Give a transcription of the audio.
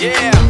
Yeah.